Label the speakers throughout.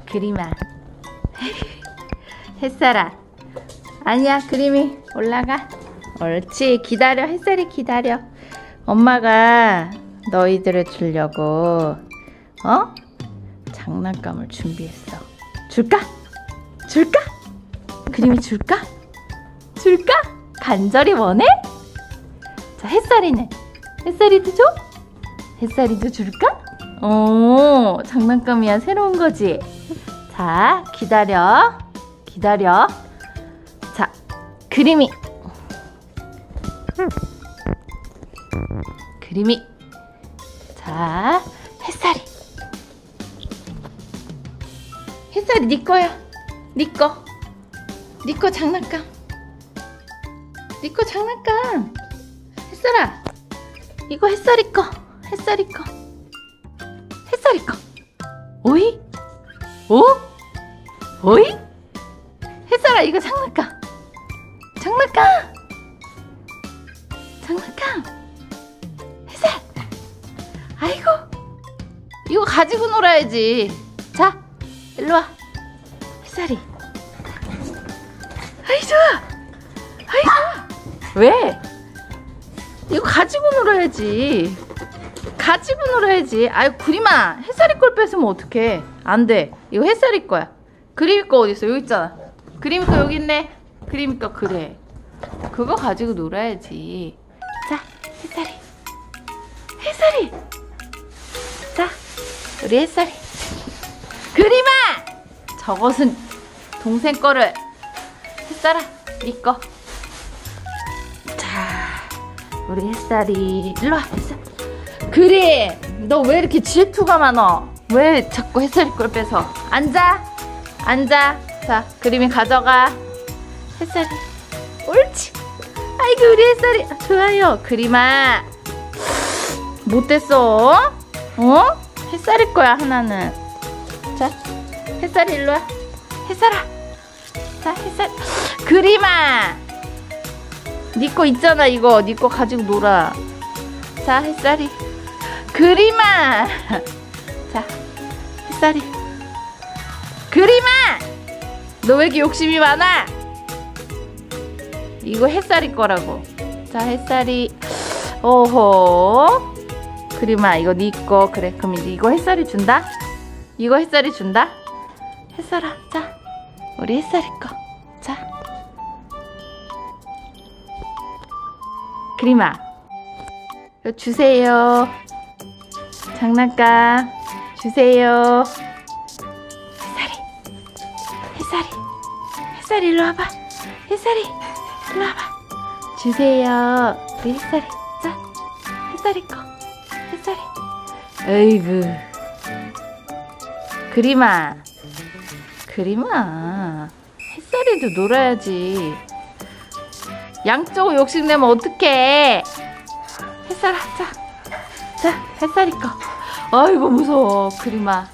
Speaker 1: 그림아 햇살아 아니야 그림이 올라가 옳지 기다려 햇살이 기다려 엄마가 너희들을 주려고 어? 장난감을 준비했어 줄까? 줄까? 그림이 줄까? 줄까? 간절히 원해? 자 햇살이는 햇살이도 줘? 햇살이도 줄까? 오 장난감이야 새로운 거지 자 기다려. 기다려. 자 그림이. 그림이. 자 햇살이. 햇살이 네 거야. 네 거. 네 거 장난감. 네 거 장난감. 햇살아 이거 햇살이 거. 햇살이 거. 햇살이 거. 오이 오 오이? 햇살아 이거 장난감 장난감 장난감 햇살 아이고 이거 가지고 놀아야지. 자 일로와. 햇살이. 아이 좋아. 아이 좋아. 왜? 이거 가지고 놀아야지. 가지고 놀아야지. 아유 그림아 햇살이 걸 뺏으면 어떡해? 안돼 이거 햇살이 거야. 그림이 거 어딨어? 여기 있잖아. 그림이 거 여기 있네. 그림이 거 그래. 그거 가지고 놀아야지. 자 햇살이. 햇살이. 자 우리 햇살이. 그림아! 저것은 동생 거를. 햇살아 네 거. 자 우리 햇살이. 일로 와 햇살. 그래 너 왜 이렇게 질투가 많어 왜 자꾸 햇살이 걸 뺏어 앉아! 앉아! 자 그림이 가져가. 햇살이 옳지! 아이고 우리 햇살이. 좋아요. 그림아. 못됐어. 어? 햇살이 거야 하나는. 자 햇살이 일로와. 햇살아. 자 햇살. 그림아! 네거 있잖아 이거. 네거 가지고 놀아. 자 햇살이. 그림아! 자 햇살이. 그림아! 너 왜 이렇게 욕심이 많아? 이거 햇살이 거라고. 자 햇살이. 오호 그림아 이거 네거. 그래 그럼 이거 햇살이 준다? 이거 햇살이 준다? 햇살아 자 우리 햇살이 거자. 그림아 이거 주세요. 장난감 주세요. 햇살이 햇살이 햇살이 일로 와봐. 햇살이 일로 와봐. 주세요. 우리 햇살이 자 햇살이 거 햇살이. 어이구 그림아 그림아. 햇살이도 놀아야지. 양쪽으로 욕심내면 어떡해? 햇살아 자, 자 햇살이 거 아이고 무서워 그림아.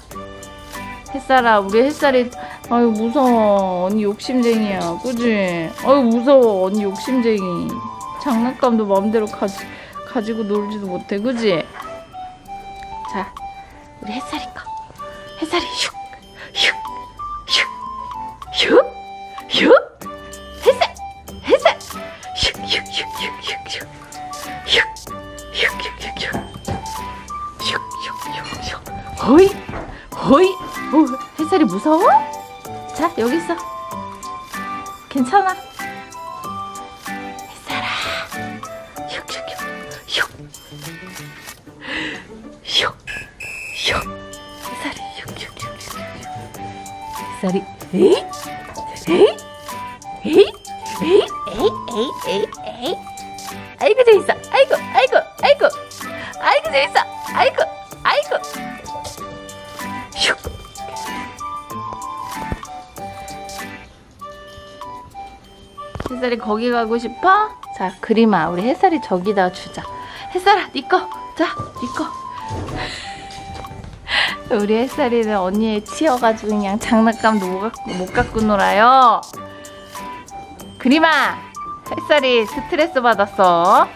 Speaker 1: 햇살아 우리 햇살이 아유 무서워 언니 욕심쟁이야 그지? 아유 무서워 언니 욕심쟁이. 장난감도 마음대로 가지, 가지고 놀지도 못해 그지? 자 우리 햇살이 거. 햇살이 슉슉슉슉슉 허이 허이. 어, 햇살이 무서워? 자 여기 있어. 괜찮아. 햇살아. 슉슉슉 슉슉슉. 햇살이 슉슉슉슉 햇살이? 에이? 에이? 에이? 에이? 에이? 에이? 에이? 아이고 재밌어. 아이고 아이고 아이고. 아이고 재밌어. 아이고 아이고. 햇살이 거기 가고 싶어? 자 그림아 우리 햇살이 저기다 주자 햇살아 니꺼자 니꺼 우리 햇살이는 언니의 치여가지고 그냥 장난감도 못 갖고, 못 갖고 놀아요 그림아 햇살이 스트레스 받았어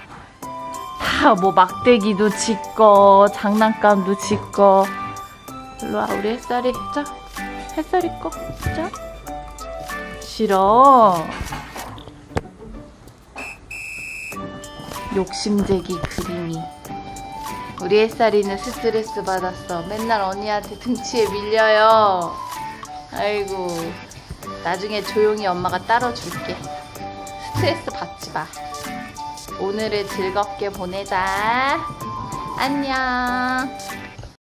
Speaker 1: 다 뭐 막대기도 짓고 장난감도 짓고 일로와 우리 햇살이 자 햇살이 꺼. 자. 싫어. 욕심쟁이 그림이. 우리 햇살이는 스트레스 받았어. 맨날 언니한테 등치에 밀려요. 아이고. 나중에 조용히 엄마가 따라줄게. 스트레스 받지 마. 오늘을 즐겁게 보내자. 안녕.